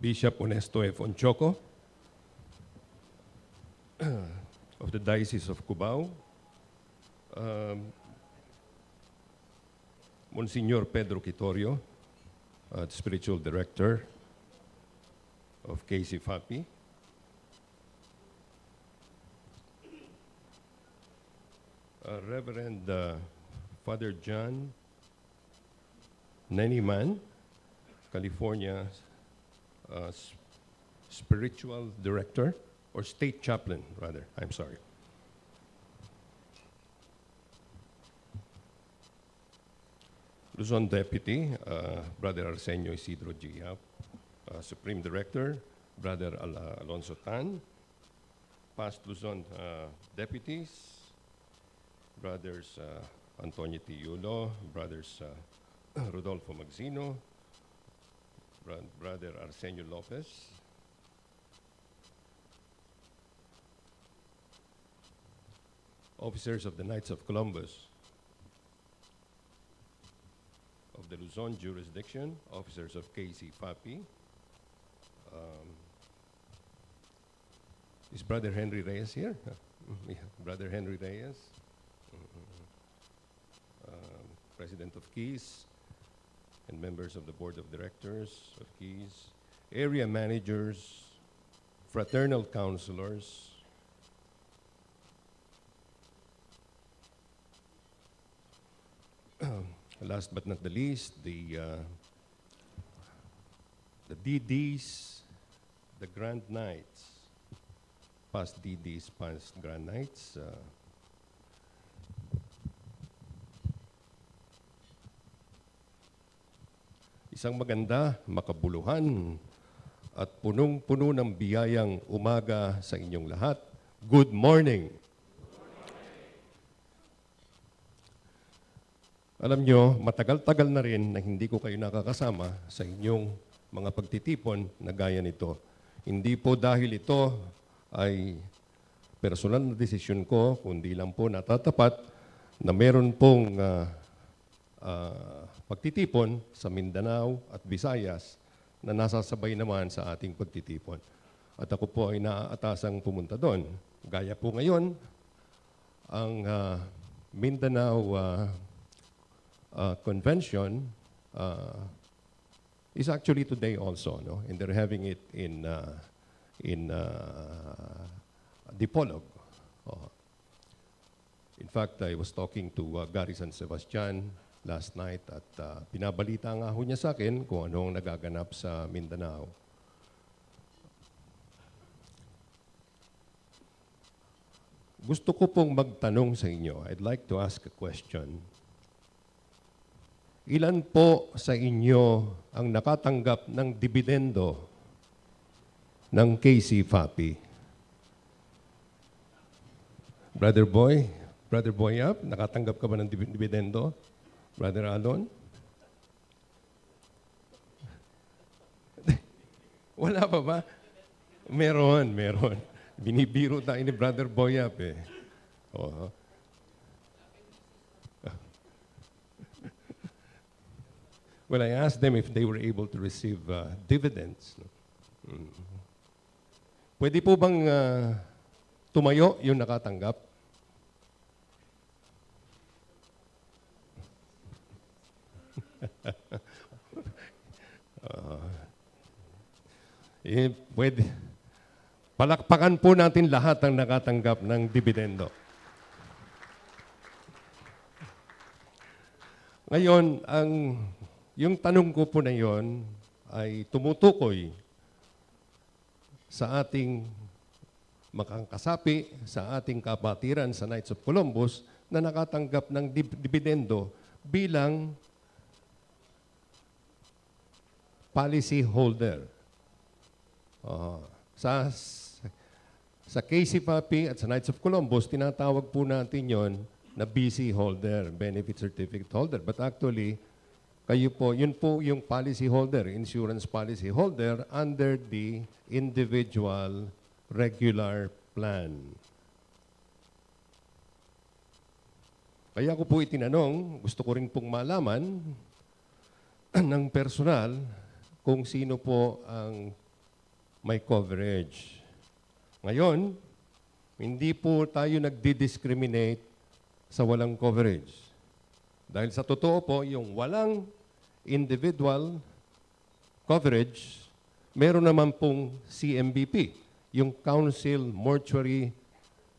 Bishop Onesto F. Onchoco of the Diocese of Cubao, um, Monsignor Pedro Quitorio, uh, Spiritual Director of KC FAPI, uh, Reverend uh, Father John Neniman, California Spiritual Director, or State Chaplain, rather, I'm sorry. Luzon Deputy, uh, Brother Arsenio Isidro G. Yap, uh, Supreme Director, Brother Al- Alonso Tan, past Luzon uh, Deputies, Brothers uh, Antonio Tiulo, Brothers uh, Rodolfo Magzino, Brother Arsenio Lopez, officers of the Knights of Columbus, of the Luzon jurisdiction, officers of KC FAPI. Um, is Brother Henry Reyes here? Yeah, Brother Henry Reyes, um, President of Keys, and members of the Board of Directors of Keys, area managers, fraternal counselors, last but not the least, the uh, the DDs, the Grand Knights, past DDs, past Grand Knights. Uh, isang maganda, makabuluhan, at punong-puno ng biyayang umaga sa inyong lahat. Good morning! Alam nyo, matagal-tagal na rin na hindi ko kayo nakakasama sa inyong mga pagtitipon na gaya nito. Hindi po dahil ito ay personal na desisyon ko, kundi lang po natatapat na meron pong ah, ah, pagtitipon sa Mindanao at Visayas na nasasabay naman sa ating pagtitipon. At ako po ay naaatasang pumunta doon. Gaya po ngayon, ang ah, Mindanao ah, uh, convention uh, is actually today also, no? And they're having it in uh, in uh, Dipolog. Oh. In fact, I was talking to uh, Gary San Sebastian last night at uh, pinabalita nga ho niya sa akin kung anong nagaganap sa Mindanao. Gusto ko pong magtanong sa inyo. I'd like to ask a question. Ilan po sa inyo ang nakatanggap ng dividendo ng KC FAPI? Brother Boy, Brother Boy Up, nakatanggap ka ba ng dividendo? Brother Alon? Wala pa ba? Meron, meron. Binibiro tayo ni Brother Boy Up eh. Oo. Well, I asked them if they were able to receive uh, dividends. Mm. Pwede po bang uh, tumayo yung nakatanggap? Uh, eh, pwede. Palakpakan po natin lahat ang nakatanggap ng dividendo. Ngayon, ang yung tanong ko po na yon ay tumutukoy sa ating makangkasapi, sa ating kapatiran sa Knights of Columbus na nakatanggap ng dividendo bilang policy holder. Oo. sa sa KCPAPI at sa Knights of Columbus, tinatawag po natin yon na BC holder, benefit certificate holder. But actually, kayo po, yun po yung policy holder, insurance policy holder under the individual regular plan. Kaya ko po itinanong, gusto ko rin pong malaman ng personal kung sino po ang may coverage. Ngayon, hindi po tayo nagdi-discriminate sa walang coverage. Dahil sa totoo po, yung walang individual coverage, meron naman pong CMBP, yung Council Mortuary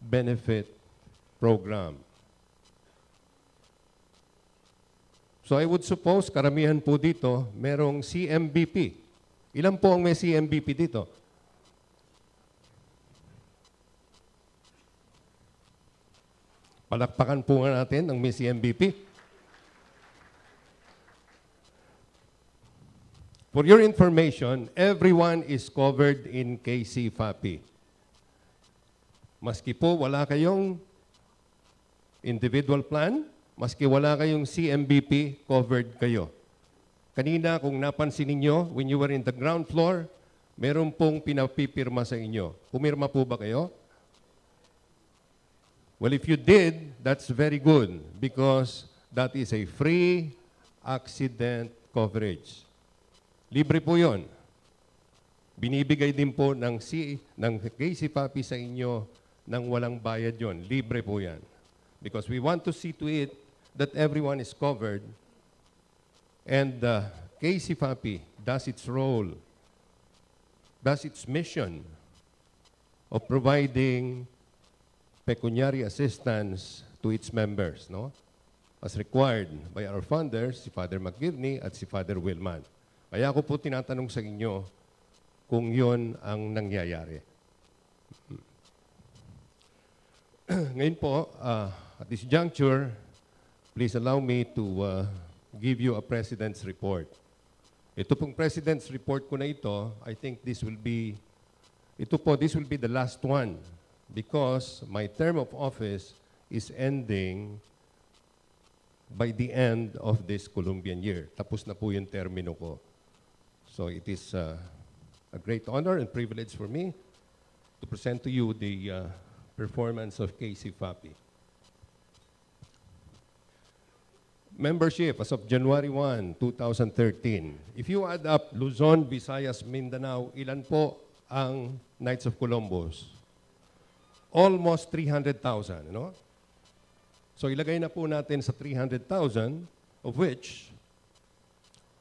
Benefit Program. So I would suppose karamihan po dito merong CMBP. Ilan po ang may CMBP dito? Palakpakan po nga natin ang may CMBP. For your information, everyone is covered in KC FAPI. Maski po wala kayong individual plan, maski wala kayong CMBP, covered kayo. Kanina, kung napansin ninyo, when you were in the ground floor, meron pong pinapipirma sa inyo. Pumirma po ba kayo? Well, if you did, that's very good because that is a free accident coverage. Libre po yon. Binibigay din po ng, C, ng KCPAPI sa inyo nang walang bayad yon. Libre po yan. Because we want to see to it that everyone is covered and uh, KCPAPI does its role, does its mission of providing pecuniary assistance to its members, no? As required by our funders, si Father McGivney at si Father Wilman. Kaya ako po tinatanong sa inyo kung yon ang nangyayari. Ngayon po, uh, at this juncture, please allow me to uh, give you a President's report. Ito pong President's report ko na ito, I think this will be, ito po, this will be the last one because my term of office is ending by the end of this Colombian year. Tapos na po yung termino ko. So it is uh, a great honor and privilege for me to present to you the uh, performance of KC FAPI. Membership as of January 1, 2013. If you add up Luzon, Visayas, Mindanao, ilan po ang Knights of Columbus? Almost 300,000, no? So ilagay na po natin sa 300,000, of which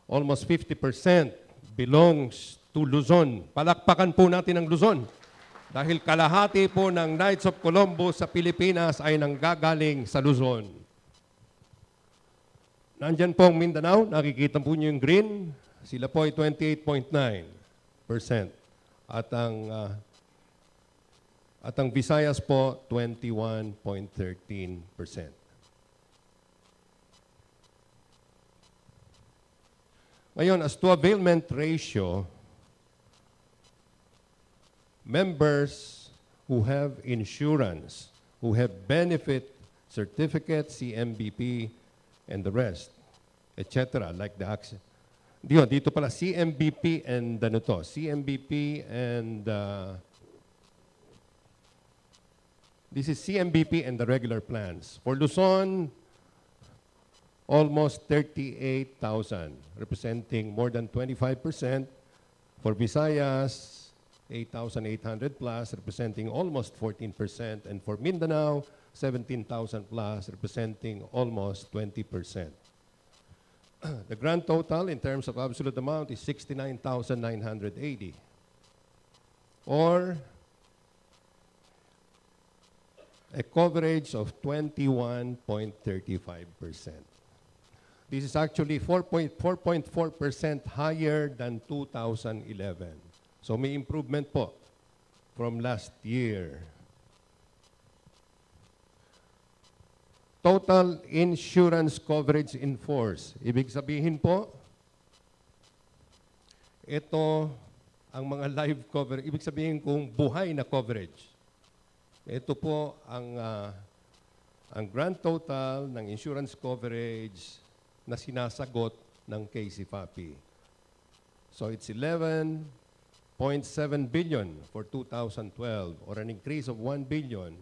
almost 50% belongs to Luzon. Palakpakan po natin ang Luzon. Dahil kalahati po ng Knights of Columbus sa Pilipinas ay nanggagaling sa Luzon. Nandyan po ang Mindanao, nakikita po niyo yung green, sila po ay 28.9%. At ang uh, at ang Visayas po 21.13%. Ngayon, as to availment ratio, members who have insurance, who have benefit certificate, CMBP, and the rest, etc. Like the access. Dito, dito pala, CMBP and ano to, CMBP and uh, this is CMBP and the regular plans. For Luzon, almost 38,000, representing more than 25%. For Visayas, 8,800 plus, representing almost 14%. And for Mindanao, 17,000 plus, representing almost 20%. the grand total in terms of absolute amount is 69,980. Or a coverage of 21.35%. This is actually 4.4% higher than 2011. So may improvement po from last year. Total insurance coverage in force. Ibig sabihin po, ito ang mga live coverage. Ibig sabihin kung buhay na coverage. Ito po ang, uh, ang grand total ng insurance coverage na sinasagot ng KCFAPI. So it's 11.7 billion for 2012 or an increase of 1 billion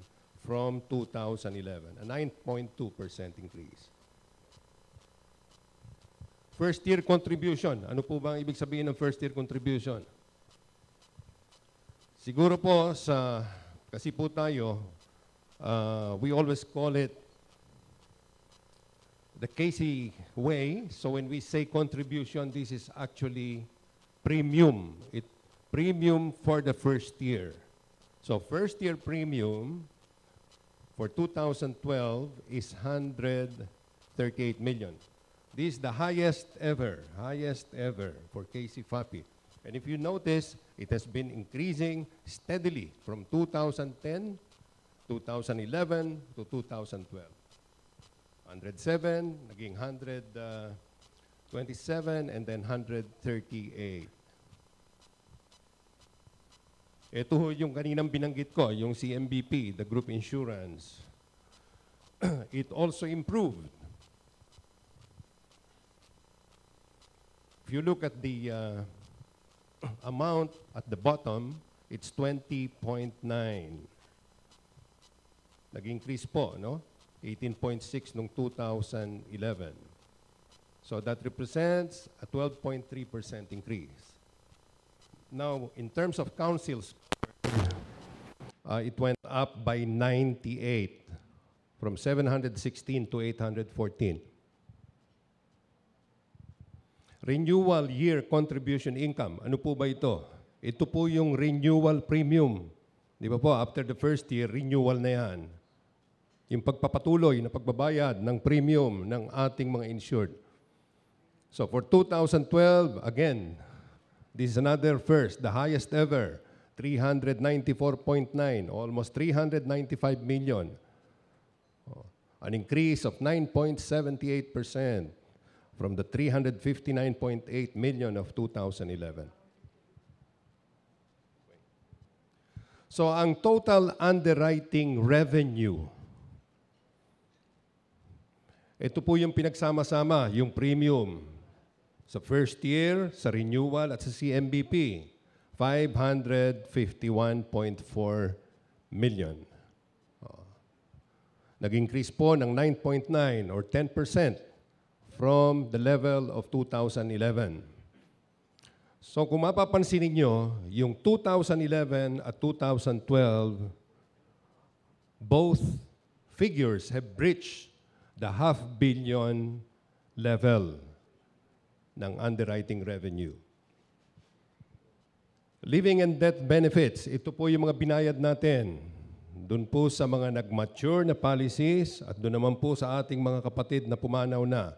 from 2011, a 9.2% increase. First year contribution. Ano po ba ang ibig sabihin ng first year contribution? Siguro po sa, kasi po tayo, uh, we always call it the Casey way. So when we say contribution, this is actually premium. It premium for the first year. So first year premium for 2012 is 138 million. This is the highest ever, highest ever for Casey Fapi. And if you notice, it has been increasing steadily from 2010, 2011 to 2012. 107, naging 127, and then 138. Ito yung kaninang binanggit ko, yung CMBP, the group insurance. It also improved. If you look at the uh, amount at the bottom, it's 20.9. Nag-increase po, no? 18.6 nung 2011. So that represents a 12.3% increase. Now, in terms of councils, uh, it went up by 98 from 716 to 814. Renewal year contribution income. Ano po ba ito? Ito po yung renewal premium. Di ba po, after the first year, renewal na yan. Yung pagpapatuloy na pagbabayad ng premium ng ating mga insured. So for 2012, again, this is another first, the highest ever, 394.9, almost 395 million. Oh, An increase of 9.78% from the 359.8 million of 2011. So ang total underwriting revenue, ito po yung pinagsama-sama, yung premium. Sa first year, sa renewal at sa CMBP, 551.4 million. Oh. Nag-increase po ng 9.9 or 10% from the level of 2011. So kung mapapansin ninyo, yung 2011 at 2012, both figures have breached the half billion level ng underwriting revenue. Living and death benefits, ito po yung mga binayad natin. Doon po sa mga nag-mature na policies at doon naman po sa ating mga kapatid na pumanaw na.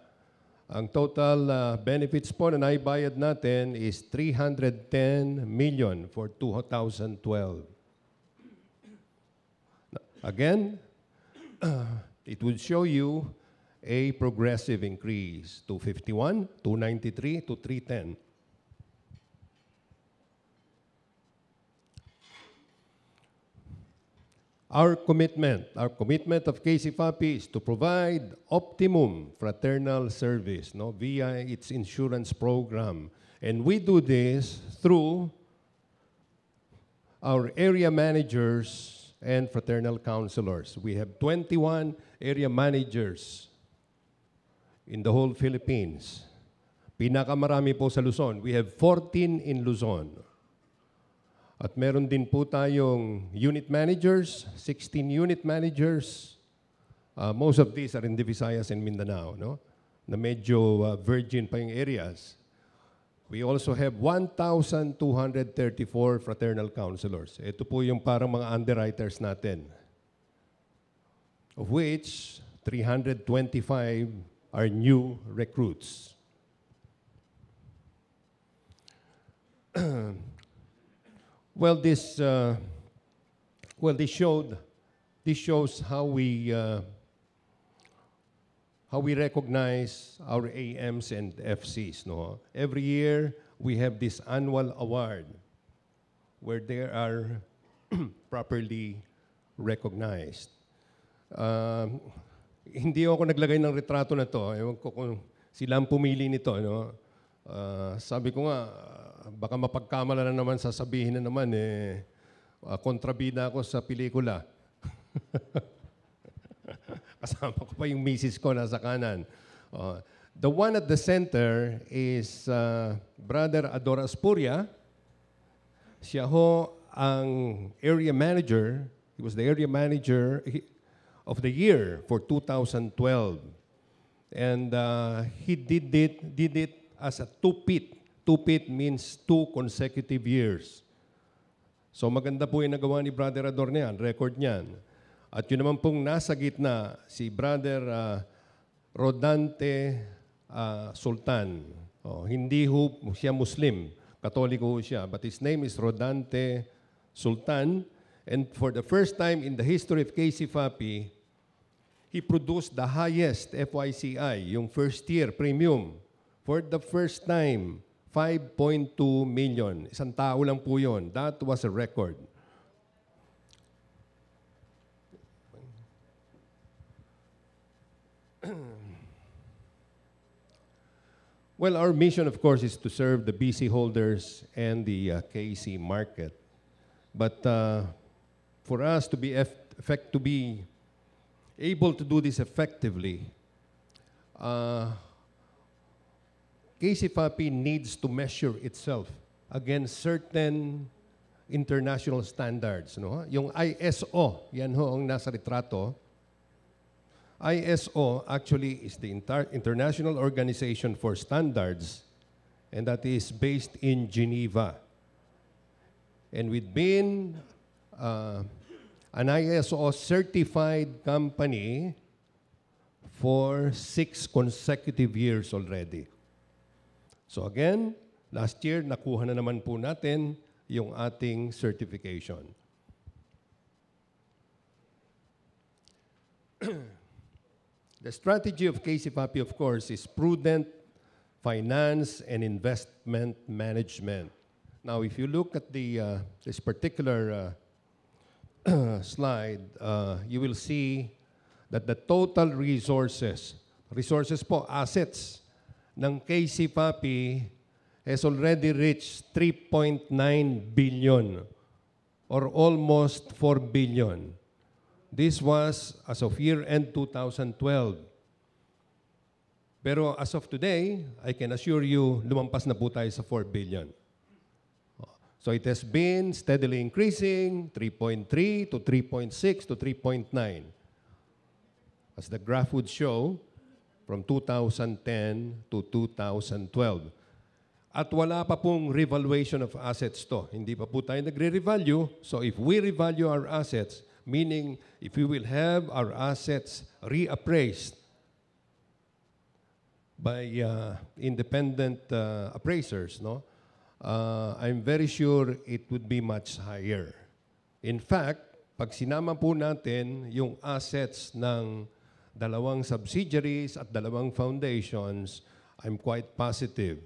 Ang total uh, benefits po na naibayad natin is 310 million for 2012. Again, it would show you a progressive increase to 51, 293, to 310. Our commitment, our commitment of KCFAPI is to provide optimum fraternal service no, via its insurance program. And we do this through our area managers and fraternal counselors. We have 21 area managers in the whole Philippines. Pinakamarami po sa Luzon. We have 14 in Luzon. At meron din po tayong unit managers, 16 unit managers. Uh, most of these are in the Visayas and Mindanao, no? Na medyo uh, virgin pa yung areas. We also have 1,234 fraternal counselors. Ito po yung parang mga underwriters natin. Of which, 325 are new recruits. well, this uh, well this showed this shows how we uh, how we recognize our AMs and FCs. No, every year we have this annual award where they are properly recognized. Um, hindi ako naglagay ng retrato na to. Ewan ko kung sila ang pumili nito. No? Uh, sabi ko nga, baka mapagkamala na naman, sasabihin na naman, eh, uh, kontrabida ako sa pelikula. Kasama ko pa yung misis ko nasa kanan. Uh, The one at the center is uh, Brother Adora Aspuria. Siya ho ang area manager. He was the area manager he- of the year for 2012. And uh, he did it, did it as a two-pit. Two-pit means two consecutive years. So maganda po yung nagawa ni Brother Ador niyan, record niyan. At yun naman pong nasa gitna, si Brother ah, Rodante ah, Sultan. Oh, hindi ho siya Muslim, Katoliko ho siya. But his name is Rodante Sultan. And for the first time in the history of KCFAPI, he produced the highest FYCI, yung first year premium. For the first time, 5.2 million. Isang tao lang po yun. That was a record. Well, our mission, of course, is to serve the BC holders and the uh, KC market. But uh, for us to be eff- effect to be able to do this effectively, uh, KCFAPI needs to measure itself against certain international standards. No? Yung ISO, yan ho ang nasa retrato. ISO actually is the Inter- International Organization for Standards, and that is based in Geneva. And we've been uh, an ISO certified company for six consecutive years already. So again, last year nakuha na naman po natin yung ating certification. The strategy of KCPAPI, of course, is prudent finance and investment management. Now, if you look at the, uh, this particular uh, slide, uh, you will see that the total resources, resources po, assets, ng KCPAPI has already reached 3.9 billion or almost 4 billion. This was as of year-end 2012. Pero as of today, I can assure you, lumampas na po tayo sa 4 billion. So it has been steadily increasing, 3.3 to 3.6 to 3.9. As the graph would show, from 2010 to 2012. At wala pa pong revaluation of assets to. Hindi pa po tayo nagre-revalue. So if we revalue our assets, meaning if we will have our assets reappraised by uh, independent uh, appraisers, no? Uh, I'm very sure it would be much higher. In fact, pag sinama po natin yung assets ng dalawang subsidiaries at dalawang foundations, I'm quite positive.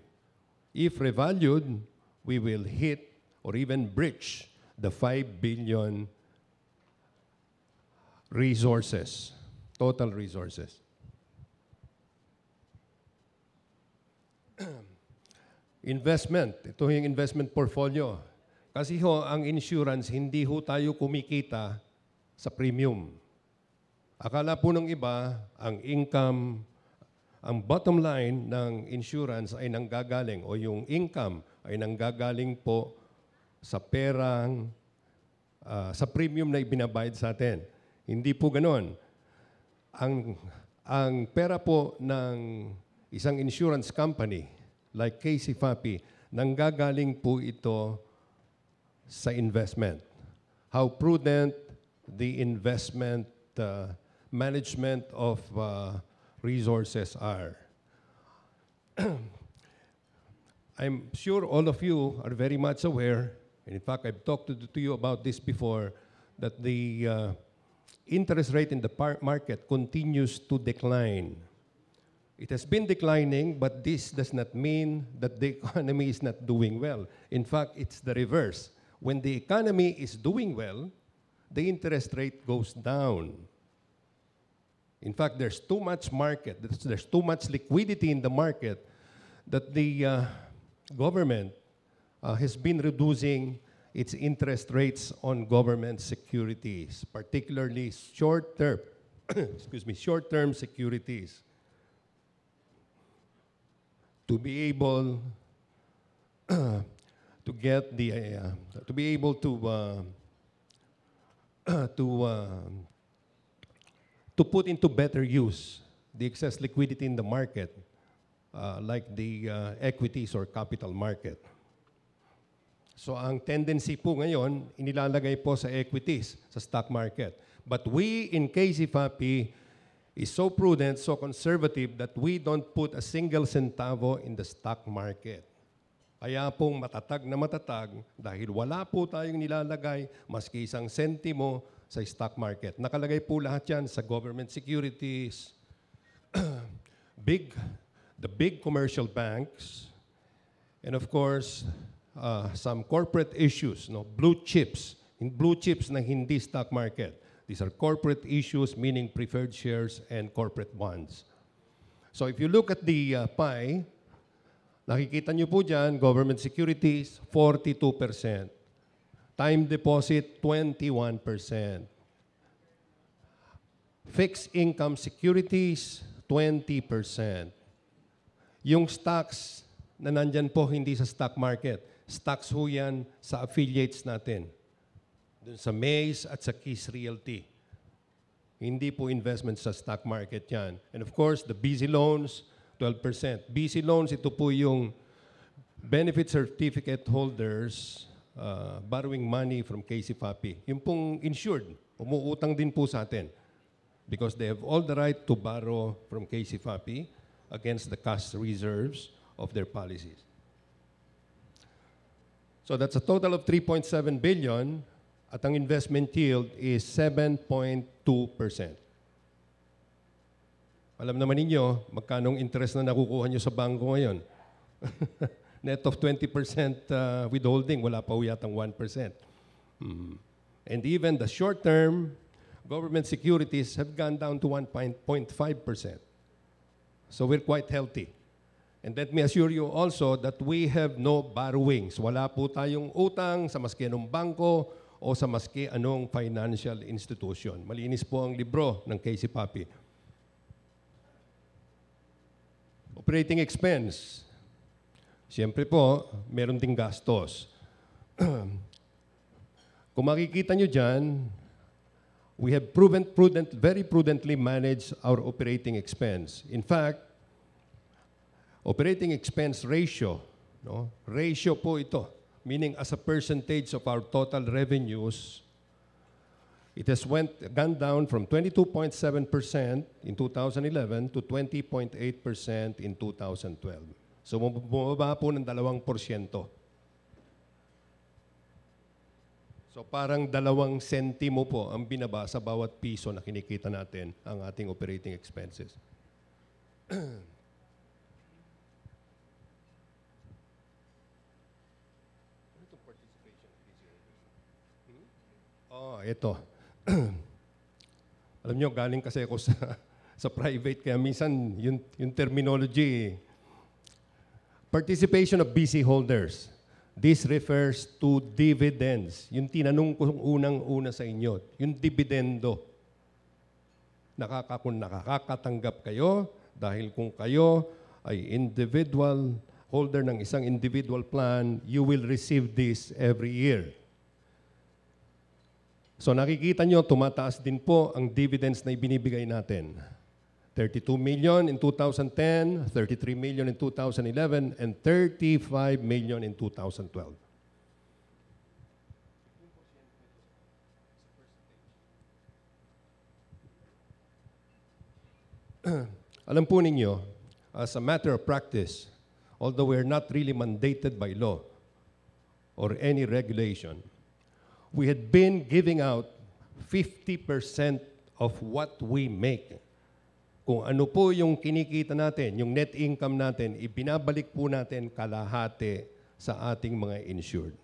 If revalued, we will hit or even breach the 5 billion resources, total resources. Investment, ito yung investment portfolio. Kasi ho, ang insurance, hindi ho tayo kumikita sa premium. Akala po ng iba, ang income, ang bottom line ng insurance ay nanggagaling o yung income ay nanggagaling po sa perang, ah, sa premium na ibinabayad sa atin. Hindi po ganon. Ang, ang pera po ng isang insurance company like Casey Fapi, nanggagaling po ito sa investment. How prudent the investment uh, management of uh, resources are. I'm sure all of you are very much aware, and in fact, I've talked to, you about this before, that the uh, interest rate in the market continues to decline. It has been declining, but this does not mean that the economy is not doing well. In fact, it's the reverse. When the economy is doing well, the interest rate goes down. In fact, there's too much market, there's, too much liquidity in the market that the uh, government uh, has been reducing its interest rates on government securities, particularly short-term, excuse me, short-term securities. To be able to get the uh, to be able to uh, to uh, to put into better use the excess liquidity in the market, uh, like the uh, equities or capital market. So ang tendency po ngayon, inilalagay po sa equities, sa stock market. But we in KCFAPI is so prudent, so conservative that we don't put a single centavo in the stock market. Kaya pong matatag na matatag dahil wala po tayong nilalagay maski isang sentimo sa stock market. Nakalagay po lahat yan sa government securities, big, the big commercial banks, and of course, uh, some corporate issues, no, blue chips, in blue chips na hindi stock market. These are corporate issues, meaning preferred shares and corporate bonds. So if you look at the uh, pie, nakikita nyo po dyan, government securities, 42%. Time deposit, 21%. Fixed income securities, 20%. Yung stocks na nandyan po hindi sa stock market, stocks ho yan sa affiliates natin. Doon sa Maze at sa Keys Realty. Hindi po investment sa stock market yan. And of course, the BC loans, 12%. BC loans, ito po yung benefit certificate holders uh, borrowing money from KCFAPI. Yung pong insured, umuutang din po sa atin because they have all the right to borrow from KCFAPI against the cash reserves of their policies. So that's a total of 3.7 billion at ang investment yield is 7.2%. Alam naman ninyo, magkanong interest na nakukuha nyo sa bangko ngayon. Net of 20% uh, withholding, wala pa yatang 1%. Hmm. And even the short-term government securities have gone down to 1.5%. So we're quite healthy. And let me assure you also that we have no borrowings. Wala po tayong utang sa maski anong bangko o sa maski anong financial institution. Malinis po ang libro ng Casey Papi. Operating expense. Siyempre po, meron ding gastos. Kung makikita nyo dyan, we have proven, prudent, very prudently managed our operating expense. In fact, operating expense ratio, no? ratio po ito, meaning as a percentage of our total revenues, it has went gone down from 22.7% in 2011 to 20.8% in 2012. So bumaba po ng 2%. So parang dalawang sentimo po ang binaba sa bawat piso na kinikita natin ang ating operating expenses. Oh, ito. Alam nyo, galing kasi ako sa, sa private, kaya minsan yung, yung terminology, participation of BC holders. This refers to dividends. Yung tinanong ko unang-una sa inyo, yung dividendo. Nakaka, kung nakakatanggap kayo, dahil kung kayo ay individual holder ng isang individual plan, you will receive this every year. So nakikita nyo, tumataas din po ang dividends na ibinibigay natin. 32 million in 2010, 33 million in 2011, and 35 million in 2012. Alam po ninyo, as a matter of practice, although we're not really mandated by law or any regulation, we had been giving out 50% of what we make. Kung ano po yung kinikita natin, yung net income natin, ibinabalik po natin kalahati sa ating mga insured.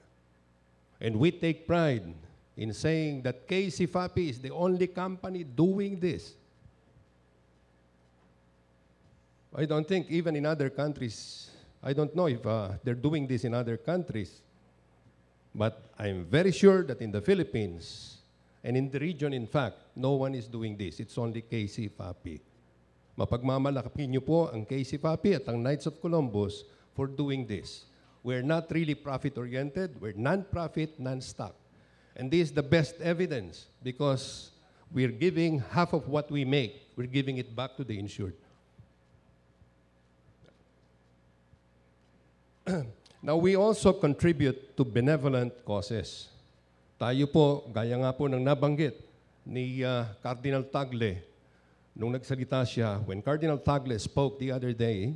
And we take pride in saying that KCFAPI is the only company doing this. I don't think even in other countries, I don't know if uh, they're doing this in other countries. But I'm very sure that in the Philippines and in the region, in fact, no one is doing this. It's only KC FAPI. Mapagmamalaki niyo po ang KCFAPI at ang Knights of Columbus for doing this. We're not really profit-oriented. We're non-profit, non-stock. And this is the best evidence because we're giving half of what we make. We're giving it back to the insured. Now, we also contribute to benevolent causes. Tayo po, gaya nga po ng nabanggit ni ah, Cardinal Tagle, nung nagsalita siya, when Cardinal Tagle spoke the other day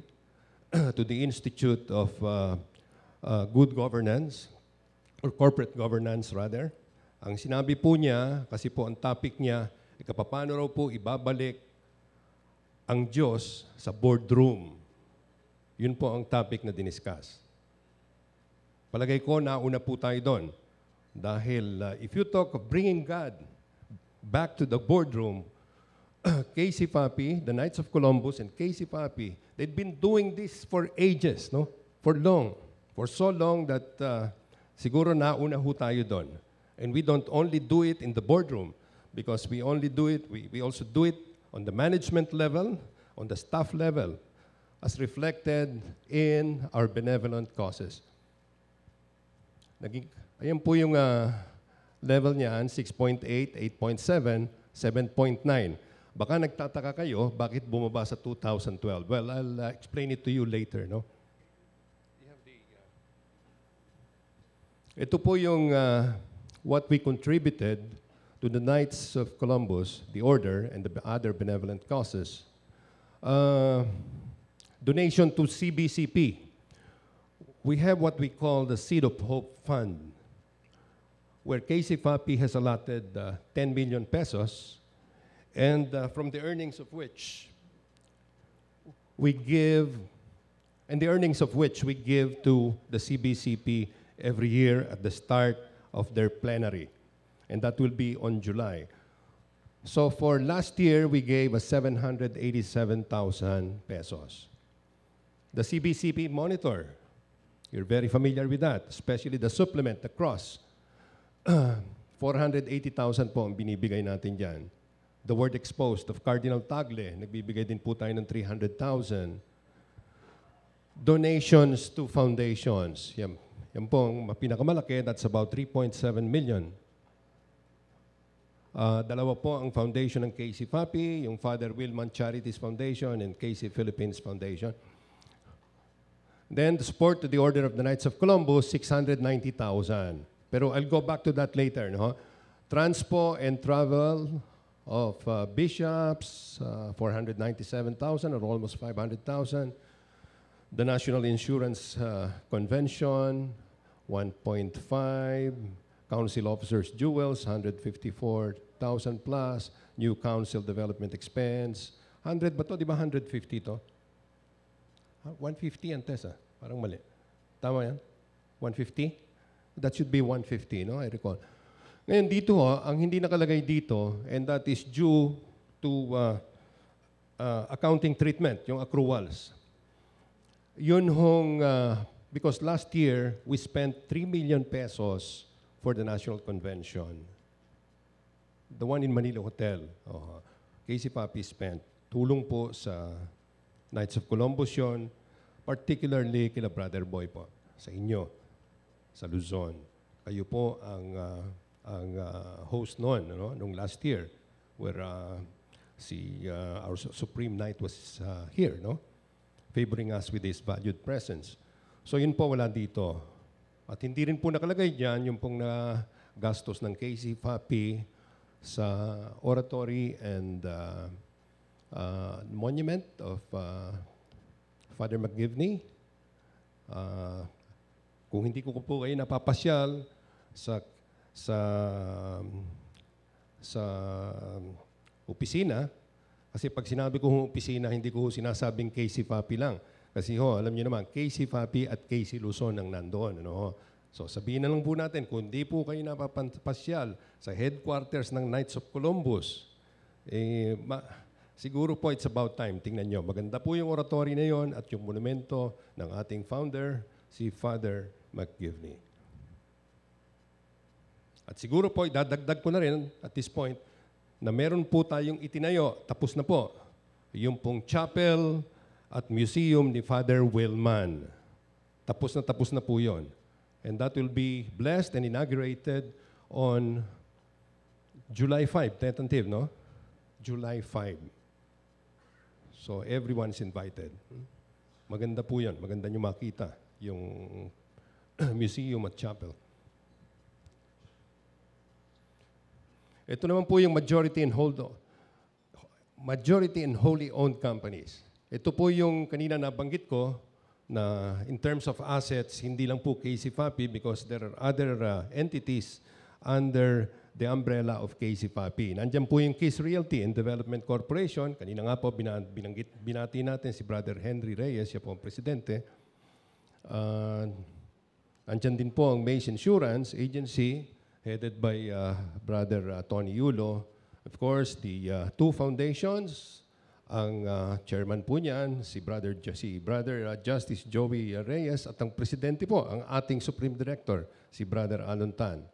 to the Institute of ah, ah, Good Governance, or Corporate Governance rather, ang sinabi po niya, kasi po ang topic niya, eh, kapapano raw po ibabalik ang Diyos sa boardroom. Yun po ang topic na diniscuss. Palagay ko, nauna po tayo doon. Dahil uh, if you talk of bringing God back to the boardroom, Casey Papi, the Knights of Columbus, and Casey Papi, they've been doing this for ages, no? For long. For so long that uh, siguro nauna ho tayo doon. And we don't only do it in the boardroom because we only do it, we, we also do it on the management level, on the staff level, as reflected in our benevolent causes. Naging, ayan po yung ah, level niyan, 6.8, 8.7, 7.9. Baka nagtataka kayo, bakit bumaba sa 2012? Well, I'll ah, explain it to you later, no? Ito po yung ah, what we contributed to the Knights of Columbus, the Order, and the other benevolent causes. Uh, donation to CBCP. We have what we call the Seed of Hope Fund, where KCFAPI has allotted uh, 10 million pesos, and uh, from the earnings of which we give, and the earnings of which we give to the CBCP every year at the start of their plenary, and that will be on July. So for last year, we gave a 787,000 pesos. The CBCP monitor, you're very familiar with that, especially the supplement, the cross. 480,000 po ang binibigay natin dyan. The word exposed of Cardinal Tagle, nagbibigay din po tayo ng 300,000. Donations to foundations, yan, yan po ang pinakamalaki, that's about 3.7 million. Ah, dalawa po ang foundation ng KC Papi, yung Father Wilman Charities Foundation and KC Philippines Foundation. Then the support to the Order of the Knights of Columbus, 690,000. Pero I'll go back to that later. No? Transpo and travel of uh, bishops, uh, 497,000 or almost 500,000. The National Insurance uh, Convention, 1.5. Council Officers Jewels, 154,000 plus. New Council Development Expense, 100 ba to? Di ba 150 to? Ah, 150 ang Tessa. Parang mali. Tama yan? 150? That should be 150, no? I recall. Ngayon dito, ho, ang hindi nakalagay dito, and that is due to uh, uh, accounting treatment, yung accruals. Yun hong, uh, because last year, we spent 3 million pesos for the National Convention. The one in Manila Hotel. Oh, Casey Papi spent. Tulong po sa Knights of Columbus yun, particularly kila Brother Boy po, sa inyo, sa Luzon. Kayo po ang, ah, ang ah, host noon, no, nung last year, where ah, si ah, our Su- Supreme Knight was ah, here, no? favoring us with his valued presence. So yun po wala dito. At hindi rin po nakalagay dyan yung pong na gastos ng KC Papi sa oratory and uh, uh, monument of uh, Father McGivney. Uh, kung hindi ko po kayo napapasyal sa sa sa opisina, kasi pag sinabi ko opisina, hindi ko sinasabing KC Papi lang. Kasi ho, alam niyo naman, KC Papi at KC Luzon ang nandoon. Ano? So sabihin na lang po natin, kung di po kayo napapasyal sa headquarters ng Knights of Columbus, eh, ma- siguro po it's about time. Tingnan nyo, maganda po yung oratory na yon at yung monumento ng ating founder, si Father McGivney. At siguro po, idadagdag ko na rin at this point, na meron po tayong itinayo, tapos na po, yung pong chapel at museum ni Father Wilman. Tapos na tapos na po yon. And that will be blessed and inaugurated on July 5, tentative, no? July 5. So everyone is invited. Maganda po yan. Maganda nyo makita yung museum at chapel. Ito naman po yung majority and hold majority and wholly owned companies. Ito po yung kanina nabanggit ko na in terms of assets, hindi lang po KC Fapi because there are other uh, entities under the umbrella of KC Fapi. Nandiyan po yung Kiss Realty and Development Corporation. Kanina nga po binan- binanggit, binati natin si Brother Henry Reyes, siya po ang presidente. Uh, Andyan din po ang Mace Insurance Agency, headed by uh, Brother uh, Tony Yulo. Of course, the uh, two foundations, ang uh, chairman po niyan, si Brother, si Brother uh, Justice Joey Reyes, at ang presidente po, ang ating Supreme Director, si Brother Alon Tan.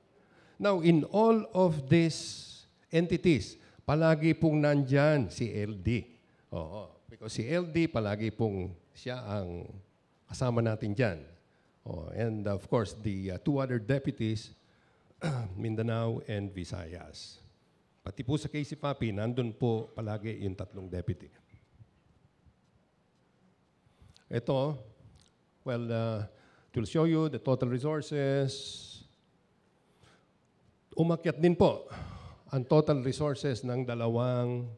Now, in all of these entities, palagi pong nandyan si LD. Oo, because si LD, palagi pong siya ang kasama natin dyan. Oh, and of course, the uh, two other deputies, Mindanao and Visayas. Pati po sa KC Papi, nandun po palagi yung tatlong deputy. Ito, well, uh, it will show you the total resources. Umakyat din po ang total resources ng dalawang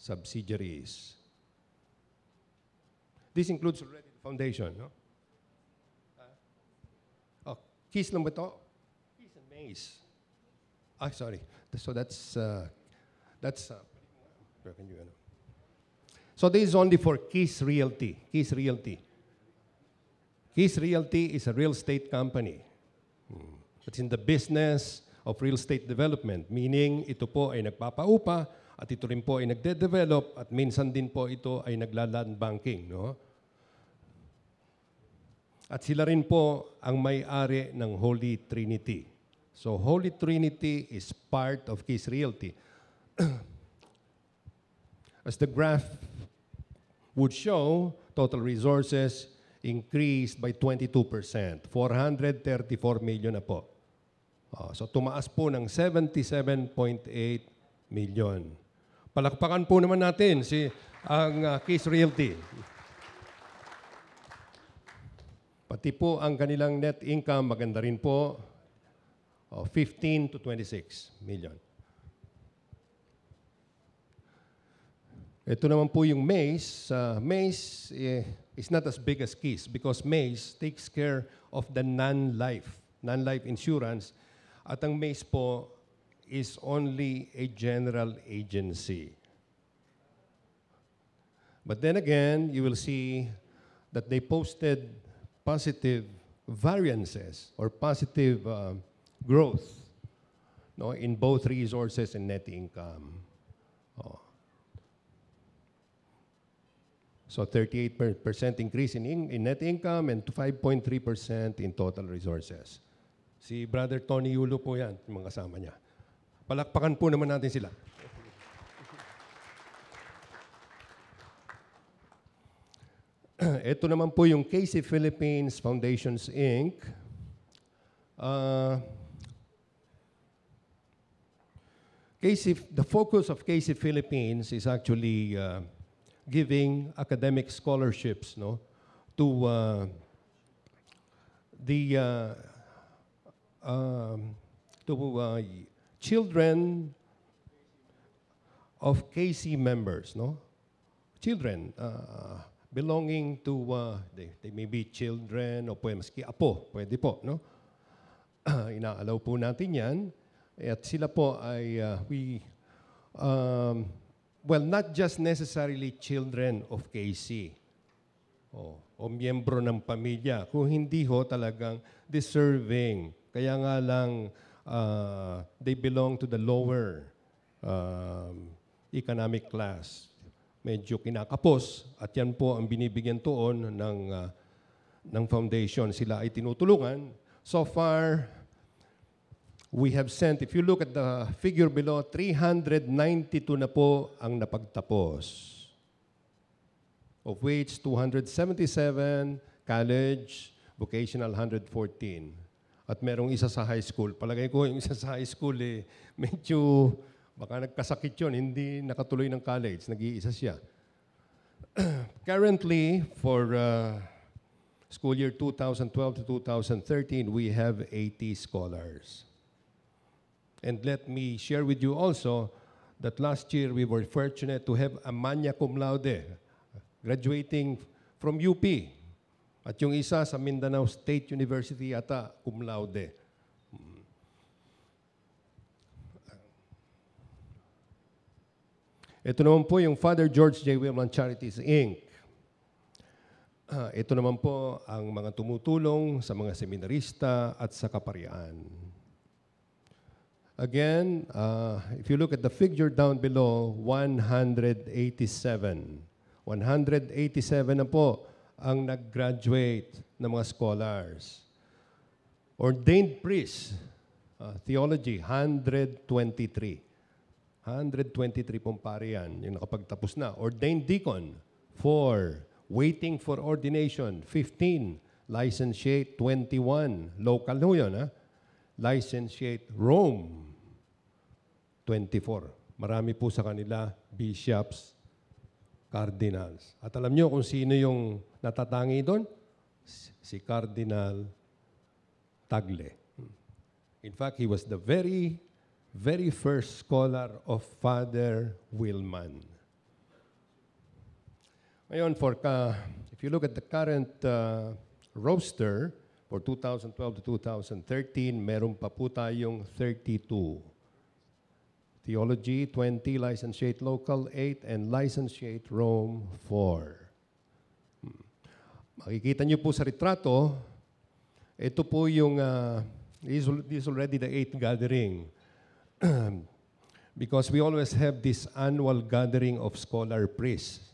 subsidiaries. This includes already the foundation, no? Oh, keys number to? Keys and Maze. Ah, sorry. So that's, uh, that's, uh, where can you, ano? So this is only for Keys Realty. Keys Realty. Keys Realty is a real estate company. Hmm. It's in the business of real estate development, meaning ito po ay nagpapaupa at ito rin po ay nagde-develop at minsan din po ito ay naglaland banking. No? At sila rin po ang may-ari ng Holy Trinity. So Holy Trinity is part of Keys Realty. As the graph would show, total resources increased by 22%. 434 million na po. Ah, so tumaas po ng 77.8 million. Palakpakan po naman natin si ang uh, Keys Realty. Pati po ang kanilang net income maganda rin po. Oh, 15 to 26 million. Ito naman po yung Maze. Uh, Maze eh, is not as big as Keys because Maze takes care of the non-life, non-life insurance. At ang Maze po is only a general agency. But then again, you will see that they posted positive variances or positive uh, growth no, in both resources and net income. Oh. So 38% increase in, in, in net income and 5.3% in total resources. Si Brother Tony Yulo po yan, yung mga kasama niya. Palakpakan po naman natin sila. Ito naman po yung KC Philippines Foundations Inc. Uh, KC, the focus of KC Philippines is actually uh, giving academic scholarships no, to uh, the uh, um, to uh, children of KC members, no? Children uh, belonging to uh, they, they may be children o pwede maski apo, pwede po, no? Inaalaw po natin 'yan. At sila po ay uh, we um, well not just necessarily children of KC o, o miyembro ng pamilya, kung hindi ho talagang deserving. Kaya nga lang uh, they belong to the lower um, economic class. Medyo kinakapos at yan po ang binibigyan tuon ng, uh, ng foundation. Sila ay tinutulungan. So far, we have sent, if you look at the figure below, 392 na po ang napagtapos. of which 277 college, vocational 114. At merong isa sa high school. Palagay ko yung isa sa high school eh, medyo baka nagkasakit yun, hindi nakatuloy ng college, nag-iisa siya. Currently, for uh, school year 2012 to 2013, we have 80 scholars. And let me share with you also that last year we were fortunate to have a magna cum laude graduating from UP. At yung isa sa Mindanao State University ata cum laude. Ito naman po yung Father George J. Wilman Charities, Inc. Ah, ito naman po ang mga tumutulong sa mga seminarista at sa kaparian. Again, uh, if you look at the figure down below, 187. 187 na po ang nag-graduate ng mga scholars. Ordained priests, uh, theology, 123. 123 pong pare yan, yung nakapagtapos na. Ordained deacon, 4. Waiting for ordination, 15. Licentiate, 21. Local ho yun, ha? Licentiate, Rome, 24. Marami po sa kanila, bishops, cardinals. At alam niyo kung sino yung natatangi doon? Si Cardinal Tagle. In fact, he was the very very first scholar of Father Wilman. Ngayon, for, uh, if you look at the current uh, roster for 2012 to 2013, meron pa po tayong 32. Theology, 20, Licentiate Local, 8, and Licentiate Rome, 4. Hmm. Makikita niyo po sa retrato, ito po yung, uh, this is already the eighth gathering because we always have this annual gathering of scholar priests.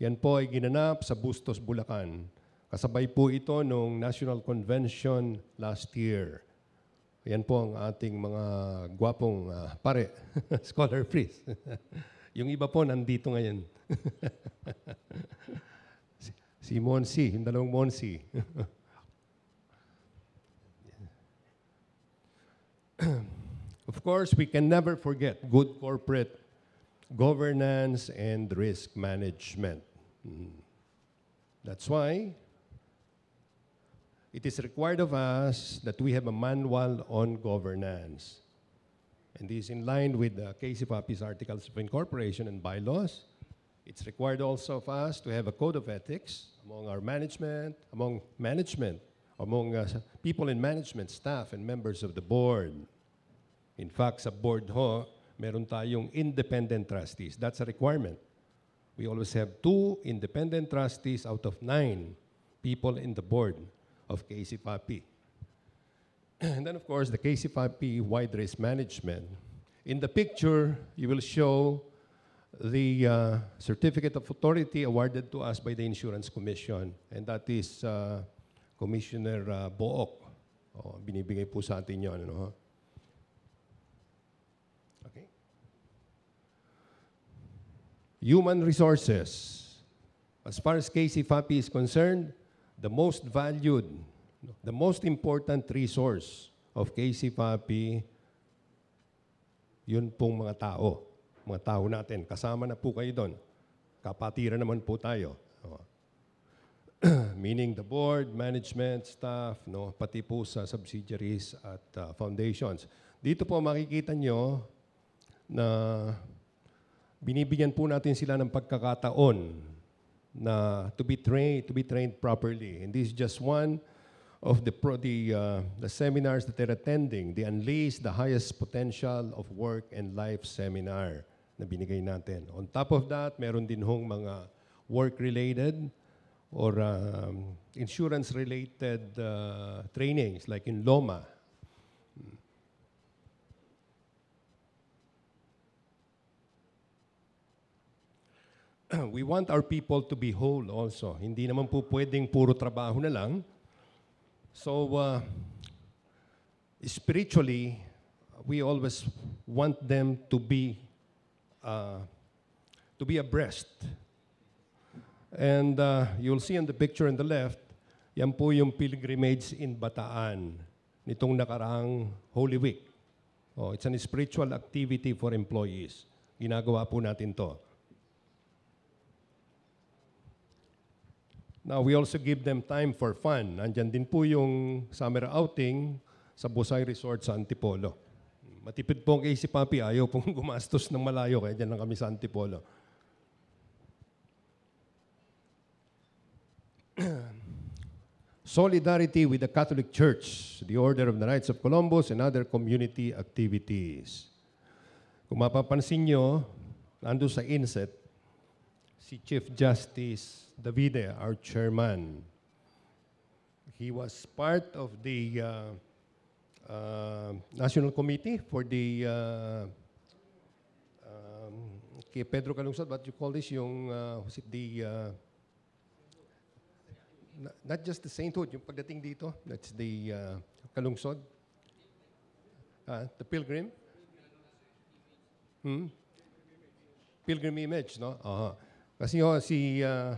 Yan po ay ginanap sa Bustos, Bulacan. Kasabay po ito nung National Convention last year. Yan po ang ating mga gwapong uh, pare, scholar priest. yung iba po nandito ngayon. si, si Monsi, yung dalawang Monsi. Of course, we can never forget good corporate governance and risk management. Mm. That's why it is required of us that we have a manual on governance. And this is in line with the Casey Papi's Articles of Incorporation and bylaws. It's required also of us to have a code of ethics among our management, among management, among uh, people in management, staff, and members of the board. In fact, sa board ho, meron tayong independent trustees. That's a requirement. We always have two independent trustees out of nine people in the board of KCPAP. And then, of course, the KCPAP wide risk management. In the picture, you will show the uh, certificate of authority awarded to us by the Insurance Commission, and that is uh, Commissioner uh, Book. Oh, binibigay po sa atin yun. Ano? Human resources. As far as KCFAPI is concerned, the most valued, the most important resource of KCFAPI, yun pong mga tao. Mga tao natin. Kasama na po kayo doon. Kapatiran naman po tayo. Meaning the board, management, staff, no, pati po sa subsidiaries at uh, foundations. Dito po makikita nyo na binibigyan po natin sila ng pagkakataon na to be trained to be trained properly. And this is just one of the pro, the uh, the seminars that they're attending, the Unleash the Highest Potential of Work and Life seminar na binigay natin. On top of that, meron din hong mga work-related or um, insurance-related uh, trainings like in Loma, we want our people to be whole also. Hindi naman po pwedeng puro trabaho na lang. So, uh, spiritually, we always want them to be uh, to be abreast. And uh, you'll see in the picture on the left, yan po yung pilgrimage in Bataan nitong nakaraang Holy Week. Oh, it's an spiritual activity for employees. Ginagawa po natin to. Now, we also give them time for fun. Nandyan din po yung summer outing sa Busay Resort sa Antipolo. Matipid po ang si Papi, ayaw pong gumastos ng malayo, kaya dyan lang kami sa Antipolo. Solidarity with the Catholic Church, the Order of the Knights of Columbus, and other community activities. Kung mapapansin nyo, nandun sa inset, si Chief Justice Davide, our chairman. He was part of the uh, uh, National Committee for the uh, um, kay Pedro Calungsod, what you call this, yung, uh, was it the, uh, not just the sainthood, yung pagdating dito, that's the uh, Kalungsod, uh, the pilgrim, Hmm? Pilgrim image, no? Aha. Kasi ho, si, uh,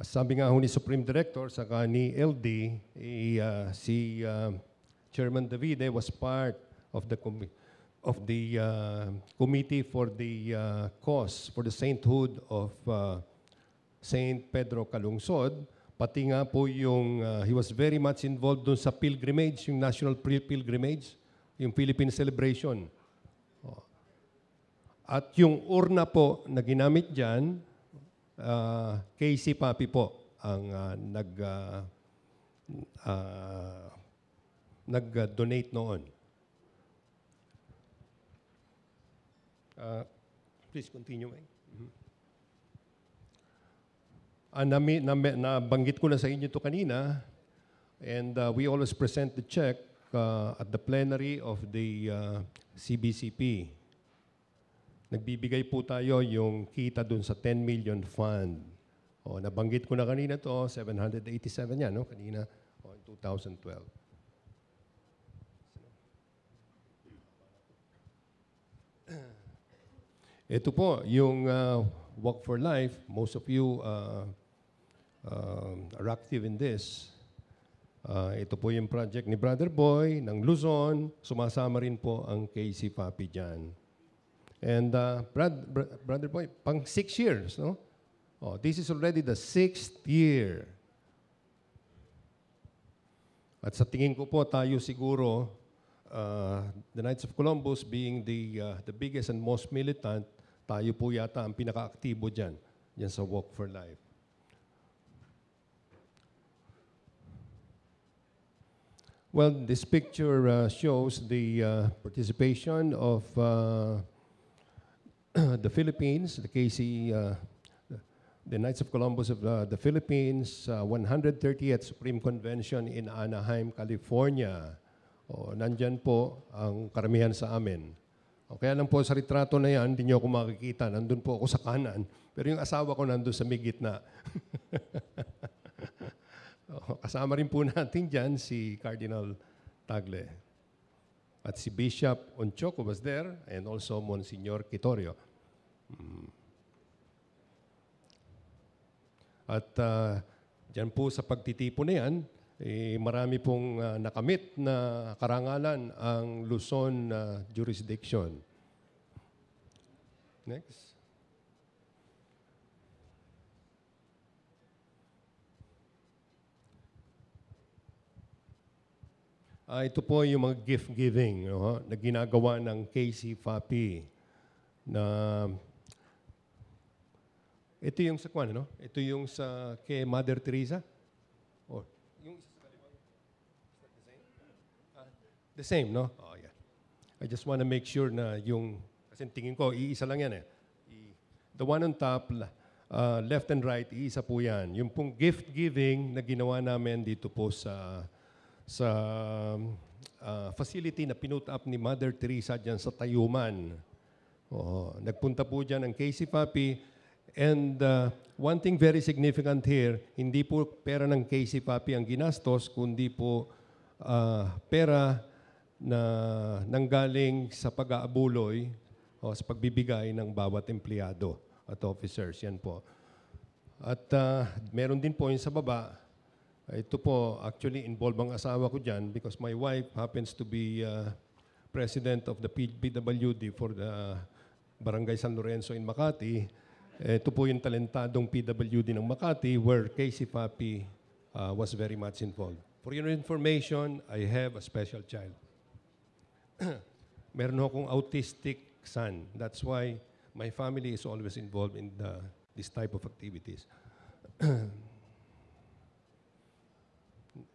sabi nga ho ni Supreme Director, saka ni LD, eh, uh, si uh, Chairman Davide was part of the of the uh, committee for the uh, cause, for the sainthood of uh, Saint Pedro Calungsod. Pati nga po yung, uh, he was very much involved dun sa pilgrimage, yung national Pil- pilgrimage, yung Philippine celebration. At yung urna po na ginamit dyan, uh, Casey Papi po ang ah, nag, ah, ah, nag-donate noon. Ah, please continue, Mike. Mhm. Ah, nami, nami, nabanggit ko na sa inyo to kanina, and uh, we always present the check uh, at the plenary of the uh, CBCP. Nagbibigay po tayo yung kita dun sa 10 million fund. O, nabanggit ko na kanina to, 787 yan, no? Kanina, o, in 2012. Ito po, yung uh, Walk for Life, most of you uh, uh, are active in this. Uh, ito po yung project ni Brother Boy ng Luzon. Sumasama rin po ang KC Papi dyan. And uh, Brad, Br- Brother Boy, pang six years, no? Oh, this is already the sixth year. At sa tingin ko po, tayo siguro, uh, the Knights of Columbus being the, uh, the biggest and most militant, tayo po yata ang pinaka-aktibo dyan, dyan sa Walk for Life. Well, this picture uh, shows the uh, participation of uh, the Philippines, the KC, uh, the Knights of Columbus of uh, the Philippines, uh, 130th Supreme Convention in Anaheim, California. O, nandyan po ang karamihan sa amin. O, kaya lang po sa retrato na yan, hindi niyo ako makikita. Nandun po ako sa kanan. Pero yung asawa ko nandun sa may gitna. O, kasama rin po natin dyan si Cardinal Tagle. At si Bishop Onchoco was there and also Monsignor Quitorio. Mm. At uh, dyan po sa pagtitipon na yan, eh, marami pong ah, nakamit na karangalan ang Luzon ah, jurisdiction. Next. Ah, ito po yung mga gift giving no, na ginagawa ng KC Fapi na ito yung sa kwan, no? Ito yung sa kay Mother Teresa. Or yung isa sa kaliwa. The same? Ah, the same, no? Oh, yeah. I just want to make sure na yung kasi tingin ko iisa lang yan eh. The one on top uh, left and right, iisa po yan. Yung pong gift giving na ginawa namin dito po sa sa uh, facility na pinut up ni Mother Teresa diyan sa Tayuman. Oo, nagpunta po diyan ang Casey Papi and uh, one thing very significant here, hindi po pera ng Casey Papi ang ginastos kundi po uh, pera na nanggaling sa pag-aabuloy o sa pagbibigay ng bawat empleyado at officers. Yan po. At ah, meron din po yung sa baba. Ito po, actually involved ang asawa ko dyan because my wife happens to be ah, president of the PWD for the Barangay San Lorenzo in Makati. Ito po yung talentadong PWD ng Makati where Casey Papi ah, was very much involved. For your information, I have a special child. Meron akong autistic son. That's why my family is always involved in the, this type of activities.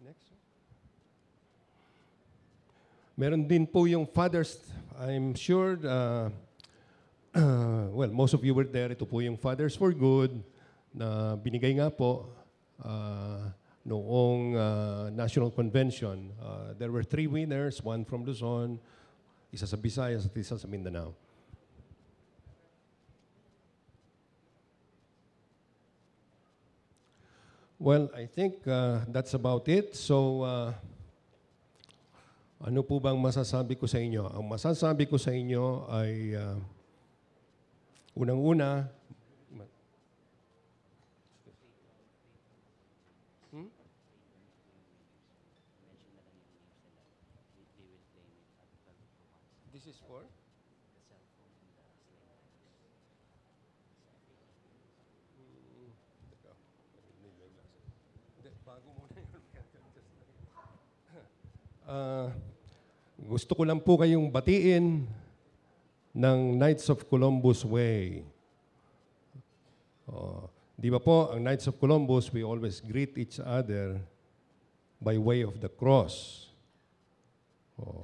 Next. Meron din po yung fathers, I'm sure, uh, well, most of you were there. Ito po yung Fathers for Good na binigay nga po uh, noong uh, National Convention. Uh, there were three winners, one from Luzon, isa sa Visayas at isa sa Mindanao. Well, I think uh, that's about it. So, uh, ano po bang masasabi ko sa inyo? Ang masasabi ko sa inyo ay uh, unang-una, Hmm? This is for? Hmm, teka. Hindi, may glasses. Hindi, bago muna yun. Ah, gusto ko lang po kayong batiin ng Knights of Columbus Way. Oh, di ba po, ang Knights of Columbus, we always greet each other by way of the cross. Oh.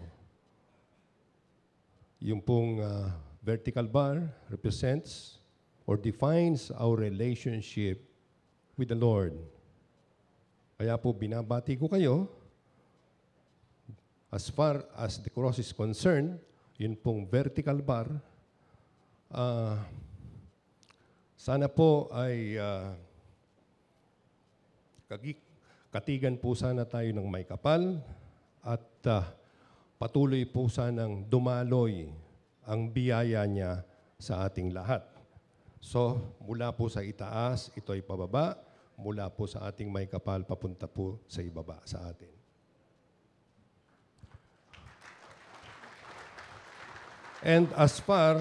Yung pong ah, vertical bar represents or defines our relationship with the Lord. Kaya po binabati ko kayo, as far as the cross is concerned, yun pong vertical bar, ah, sana po ay kagi- katigan po sana tayo ng may kapal at ah, patuloy po sanang dumaloy ang biyaya niya sa ating lahat. So, mula po sa itaas, ito ay pababa. Mula po sa ating may kapal, papunta po sa ibaba sa atin. And as far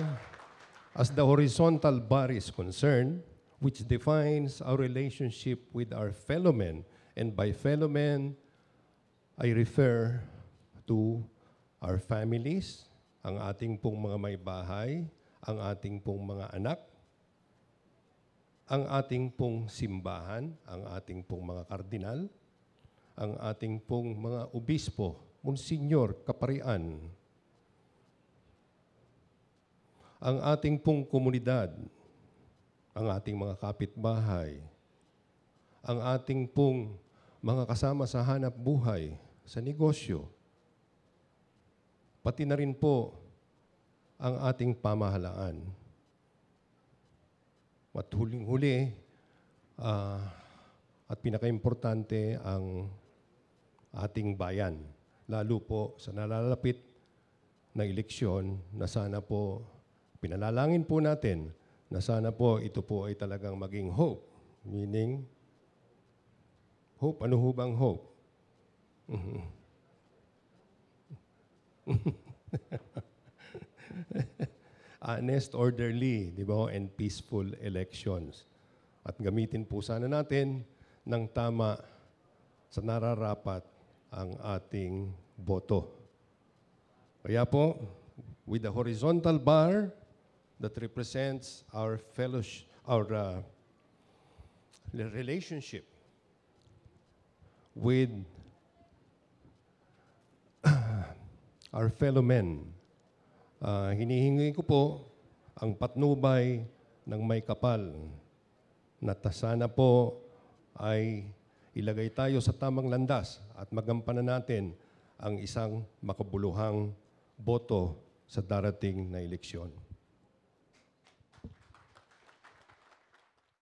as the horizontal bar is concerned, which defines our relationship with our fellow men, and by fellow men, I refer to our families, ang ating pong mga may bahay, ang ating pong mga anak, ang ating pong simbahan, ang ating pong mga kardinal, ang ating pong mga obispo, monsinyor, kaparian, ang ating pong komunidad, ang ating mga kapitbahay, ang ating pong mga kasama sa hanap buhay, sa negosyo, pati na rin po ang ating pamahalaan. At huling-huli, ah, at pinakaimportante ang ating bayan, lalo po sa nalalapit na eleksyon na sana po Pinalalangin po natin na sana po ito po ay talagang maging hope. Meaning, hope, ano ho bang hope? Honest, orderly, di ba? And peaceful elections. At gamitin po sana natin ng tama sa nararapat ang ating boto. Kaya po, with the horizontal bar, that represents our fellowship, our uh, relationship with our fellow men. Uh, hinihingi ko po ang patnubay ng may kapal na sana po ay ilagay tayo sa tamang landas at magampanan natin ang isang makabuluhang boto sa darating na eleksyon.